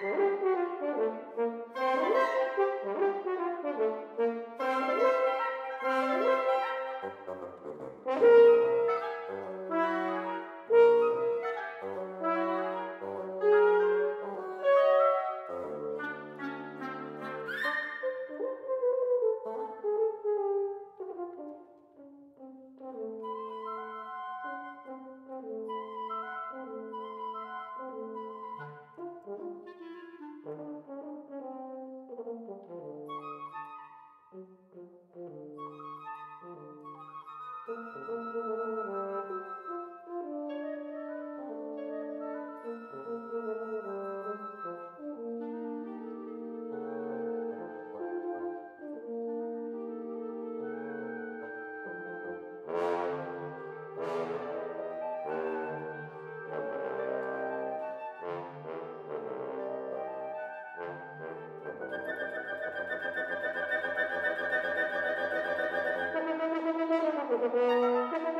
Thank Música